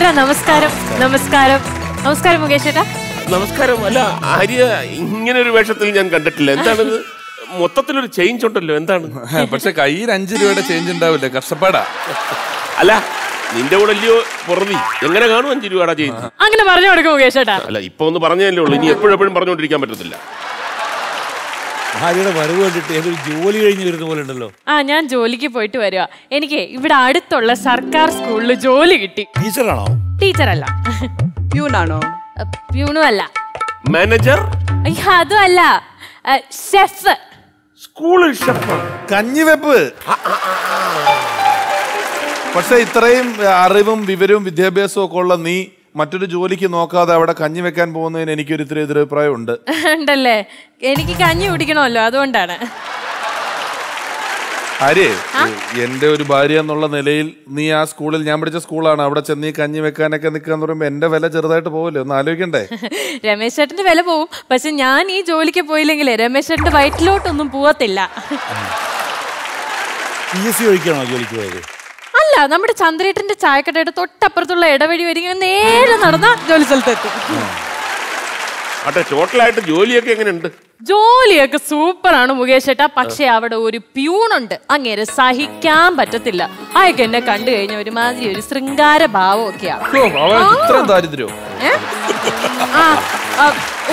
ചേട്ടാ നമസ്കാരം. നമസ്കാരം. നമസ്കാരം മുകേഷ് ചേട്ടാ. നമസ്കാരം. അല്ല ആര്യ ഇങ്ങനെ ഒരു വേഷത്തിൽ ഞാൻ കണ്ടിട്ടില്ല. എന്താണിത്? മൊത്തത്തിലൊരു ചേഞ്ച് ഉണ്ടല്ലോ. എന്താണ്? പക്ഷെ കയ്യിൽ അഞ്ചു രൂപയുടെ ചേഞ്ച് ഉണ്ടാവില്ല? കഷ്ടപ്പാടാ. അല്ല നിന്റെ കൂടെ അല്ലയോ എങ്ങനെ കാണും അഞ്ചു രൂപയുടെ ചേഞ്ച് അങ്ങനെ പറഞ്ഞു കൊടുക്കും മുകേഷ് ചേട്ടാ. അല്ല ഇപ്പൊ ഒന്ന് പറഞ്ഞതല്ലേ ഉള്ളൂ. ഇനി എപ്പോഴും എപ്പോഴും പറഞ്ഞുകൊണ്ടിരിക്കാൻ പറ്റത്തില്ല. ഭാര്യയുടെ വരവ് കണ്ടിട്ട് ഏതൊരു ജോലി കഴിഞ്ഞ് വരുന്ന പോലെ ഉണ്ടല്ലോ. ആ ഞാൻ ജോലിക്ക് പോയിട്ട് വരിക. എനിക്ക് ഇവിടെ അടുത്തുള്ള സർക്കാർ സ്കൂളിൽ ജോലി കിട്ടി. ടീച്ചറാണോ? ടീച്ചറല്ല. പ്യൂണാണോ? പ്യൂണും അല്ല മാനേജർ? അയ്യോ അതും അല്ല ഷെഫ്. സ്കൂളിൽ ഷെഫ് കഞ്ഞിവെപ്പ് പക്ഷെ ഇത്രയും അറിവും വിവരവും വിദ്യാഭ്യാസവും ഒക്കെ ഉള്ള നീ മറ്റൊരു ജോലിക്ക് നോക്കാതെ അവിടെ കഞ്ഞി വെക്കാൻ പോകുന്നതിന് എനിക്കൊരു ഇത്തിരി അഭിപ്രായം ഉണ്ട് ഉണ്ടല്ലേ? എനിക്ക് കഞ്ഞി കുടിക്കണമല്ലോ അതുകൊണ്ടാണ്. ആര്യേ? എന്റെ ഒരു ഭാര്യ എന്നുള്ള നിലയിൽ നീ ആ സ്കൂളിൽ ഞാൻ പഠിച്ച സ്കൂളാണ്. അവിടെ ചെന്ന് നീ കഞ്ഞി വെക്കാനൊക്കെ നിൽക്കാന്ന് പറയുമ്പോൾ എന്റെ വില ചെറുതായിട്ട് പോകല്ലോ ഒന്ന് ആലോചിക്കണ്ടേ? രമേശ് ചേട്ടന്റെ വില പോവും. പക്ഷെ ഞാൻ ഈ ജോലിക്ക് പോയില്ലെങ്കിലേ രമേശ് ചേട്ടന്റെ വയറ്റിലോട്ടൊന്നും പോവത്തില്ല പി എസ് സി ഒഴിക്കണോ ജോലിക്ക് പോയത്? അല്ല നമ്മുടെ ചന്ദ്രേട്ടന്റെ ചായക്കടയുടെ തൊട്ടപ്പുറത്തുള്ള ഇടവഴി വരെ നേരെ നടന്ന ജോലി സ്ഥലത്തെത്തും. ടോട്ടലായിട്ട് ജോലിയൊക്കെ എങ്ങനെയുണ്ട്? ജോലിയൊക്കെ സൂപ്പറാണ് മുകേഷ് ഏട്ടാ. പക്ഷെ അവിടെ ഒരു പ്യൂണുണ്ട്. അങ്ങേരെ സഹിക്കാൻ പറ്റത്തില്ല. അയക്ക് എന്നെ കണ്ടു കഴിഞ്ഞ ഒരുമാതിരി ഒരു ശൃംഗാര ഭാവം ഓ, അവൻ ഇത്രയും ദാരിദ്ര്യോ ആ, ആ,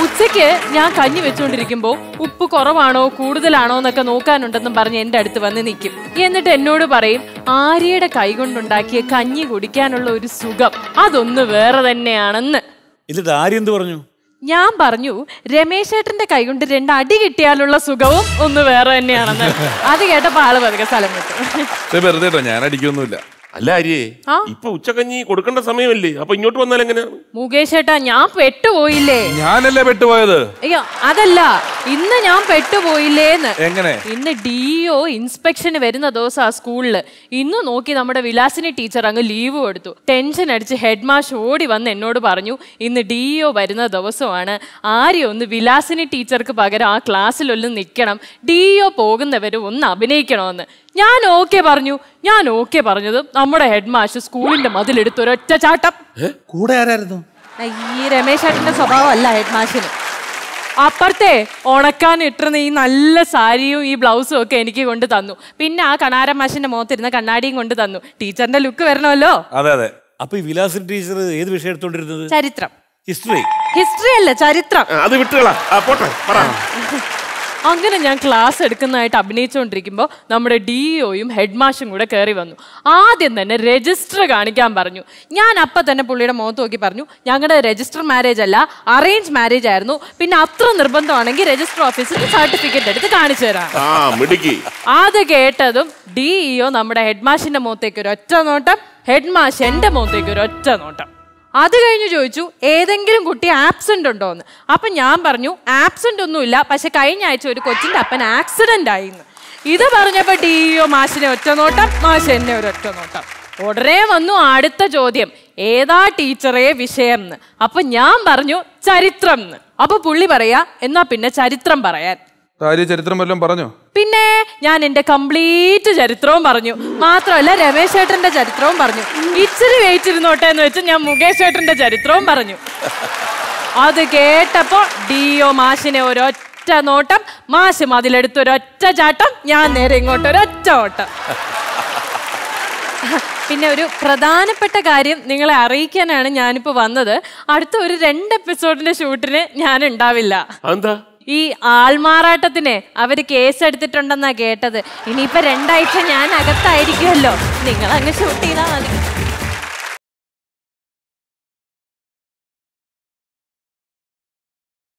ഉച്ചയ്ക്ക് ഞാൻ കഞ്ഞി വെച്ചുകൊണ്ടിരിക്കുമ്പോൾ ഉപ്പ് കുറവാണോ കൂടുതലാണോ എന്നൊക്കെ നോക്കാനുണ്ടെന്നും പറഞ്ഞ് എന്റെ അടുത്ത് വന്ന് നിൽക്കും. എന്നിട്ട് എന്നോട് പറയും ആര്യയുടെ കൈകൊണ്ടുണ്ടാക്കിയ കഞ്ഞി കുടിക്കാനുള്ള ഒരു സുഖം അതൊന്ന് വേറെ തന്നെയാണെന്ന്. എന്നിട്ട് ആര്യ എന്ത് പറഞ്ഞു? ഞാൻ പറഞ്ഞു രമേശേട്ടന്റെ കൈകൊണ്ട് രണ്ട് അടി കിട്ടിയാലുള്ള സുഖവും ഒന്ന് വേറെ തന്നെയാണെന്ന്. അത് കേട്ടപ്പോ ആൾ പതുക്കെ സ്ഥലം വിട്ടു. വെറുതെ കേട്ടോ ഞാൻ അടിക്കൊന്നുമില്ല. അല്ല അരിയേ? ഇപ്പൊ ഉച്ചക്കഞ്ഞി കൊടുക്കേണ്ട സമയമല്ലേ? അപ്പൊ ഇങ്ങോട്ട് വന്നാൽ എങ്ങനെയാണ് മുകേഷ് ഏട്ടാ ഞാൻ പെട്ടുപോയില്ലേ? ഞാനല്ലേ പെട്ടുപോയത്? അയ്യോ അതല്ല ഇന്ന് ഞാൻ പെട്ടുപോയില്ലേന്ന്. എങ്ങനെ? ഇന്ന് ഡിഒ ഇൻസ്പെക്ഷന് വരുന്ന ദിവസം ആ സ്കൂളിൽ. ഇന്ന് നോക്കി നമ്മുടെ വിലാസിനി ടീച്ചർ അങ്ങ് ലീവ് കൊടുത്തു. ടെൻഷൻ അടിച്ച് ഹെഡ് മാഷ് ഓടി വന്ന് എന്നോട് പറഞ്ഞു ഇന്ന് ഡിഒ വരുന്ന ദിവസമാണ്. ആരെയും ഒന്ന് വിലാസിനി ടീച്ചർക്ക് പകരം ആ ക്ലാസ്സിലൊന്ന് നിൽക്കണം ഡിഒ പോകുന്നവര് ഒന്ന് അഭിനയിക്കണമെന്ന്. ഞാൻ ഓക്കെ പറഞ്ഞു. ഞാൻ ഓക്കെ പറഞ്ഞത് നമ്മുടെ ഹെഡ് മാഷ് സ്കൂളിന്റെ മതിലെടുത്ത് ഒരൊറ്റ ചാട്ടം. കൂടെ ആരായിരുന്നു? ഈ രമേശ് ചേട്ടന്റെ സ്വഭാവം അല്ല ഹെഡ് മാഷിന് അപ്പുറത്തെ ഉണക്കാൻ ഇട്ടിരുന്ന ഈ നല്ല സാരിയും ഈ ബ്ലൗസും ഒക്കെ എനിക്ക് കൊണ്ട് തന്നു. പിന്നെ ആ കണാര മാഷിന്റെ മുഖത്തിരുന്ന കണ്ണാടിയും കൊണ്ട് തന്നു. ടീച്ചറിന്റെ ലുക്ക് വരണമല്ലോ? അതെ അതെ. അപ്പൊ ഈ വിലാസൻ ടീച്ചർ ഏത് വിഷയം എടുത്തോണ്ടിരുന്നത്? ചരിത്രം. ഹിസ്റ്ററി ഹിസ്റ്ററി അല്ല ചരിത്രം? അത് വിട്ടുകളാ. പോട്ടെ പറ. അങ്ങനെ ഞാൻ ക്ലാസ് എടുക്കുന്നതായിട്ട് അഭിനയിച്ചുകൊണ്ടിരിക്കുമ്പോൾ നമ്മുടെ ഡി ഒയും ഹെഡ് മാഷും കൂടെ കയറി വന്നു. ആദ്യം തന്നെ രജിസ്റ്റർ കാണിക്കാൻ പറഞ്ഞു. ഞാൻ അപ്പം തന്നെ പുള്ളിയുടെ മുഖത്ത് നോക്കി പറഞ്ഞു ഞങ്ങളുടെ രജിസ്റ്റർ മാരേജ് അല്ല അറേഞ്ച് മാരേജ് ആയിരുന്നു. പിന്നെ അത്ര നിർബന്ധമാണെങ്കിൽ രജിസ്റ്റർ ഓഫീസിൽ സർട്ടിഫിക്കറ്റ് എടുത്ത് കാണിച്ചു തരാം. അത് കേട്ടതും ഡി ഡിഇഒ നമ്മുടെ ഹെഡ് മാഷിന്റെ മുഖത്തേക്ക് ഒരു ഒറ്റ നോട്ടം ഹെഡ് മാഷ് എന്റെ മുഖത്തേക്ക് ഒരു ഒറ്റ നോട്ടം. അത് കഴിഞ്ഞ് ചോദിച്ചു ഏതെങ്കിലും കുട്ടി ആബ്സെന്റ് ഉണ്ടോ എന്ന് അപ്പം ഞാൻ പറഞ്ഞു ആബ്സെന്റ് ഒന്നുമില്ല പക്ഷെ കഴിഞ്ഞ ആഴ്ച ഒരു കൊച്ചിന്റെ അപ്പൻ ആക്സിഡന്റ് ആയിന്ന്. ഇത് പറഞ്ഞപ്പോൾ പറഞ്ഞപ്പോ ഒ മാഷിനെ ഒറ്റ നോട്ടം മാഷ് എന്നെ ഒരു ഒറ്റ നോട്ടം. ഉടനെ വന്നു അടുത്ത ചോദ്യം ഏതാ ടീച്ചറെ വിഷയം എന്ന് അപ്പൊ ഞാൻ പറഞ്ഞു ചരിത്രം എന്ന് അപ്പൊ പുള്ളി പറയാ എന്നാ പിന്നെ ചരിത്രം പറയാൻ. ചരിത്രം വല്ലതും പറഞ്ഞോ? പിന്നെ ഞാൻ എന്റെ കംപ്ലീറ്റ് ചരിത്രവും പറഞ്ഞു. മാത്രമല്ല രമേശ് ചേട്ടന്റെ ചരിത്രവും പറഞ്ഞു. ഇച്ചിരി വെയിറ്റ് ഇരുന്നോട്ടെ എന്ന് വെച്ച് ഞാൻ മുകേഷ് ചേട്ടന്റെ ചരിത്രവും പറഞ്ഞു. അത് കേട്ടപ്പോ ഒ മാഷിനെ ഒരൊറ്റ നോട്ടം മാഷ് അതിലെടുത്ത് ഒരൊറ്റ ചാട്ടം ഞാൻ നേരെ ഇങ്ങോട്ട് ഒരൊറ്റ ഓട്ടം. പിന്നെ ഒരു പ്രധാനപ്പെട്ട കാര്യം നിങ്ങളെ അറിയിക്കാനാണ് ഞാനിപ്പോ വന്നത്. അടുത്ത ഒരു രണ്ട് എപ്പിസോഡിന്റെ ഷൂട്ടിന് ഞാൻ ഉണ്ടാവില്ല. അതെന്താ? ഈ ആൾമാറാട്ടത്തിന് അവർ കേസെടുത്തിട്ടുണ്ടെന്നാണ് കേട്ടത്. ഇനിയിപ്പോൾ രണ്ടാഴ്ച ഞാൻ അകത്തായിരിക്കുമല്ലോ. നിങ്ങളങ്ങ് ഷൂട്ട് ചെയ്താൽ മതി.